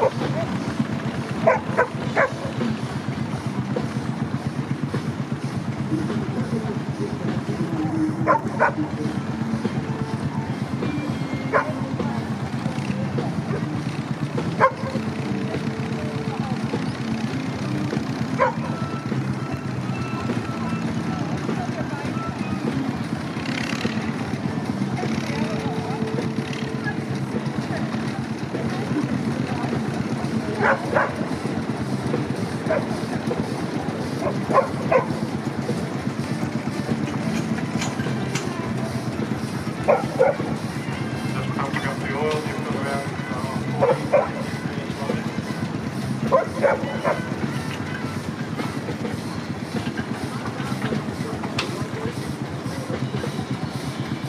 Go! Just pumping up the oil, giving it around uh, 40,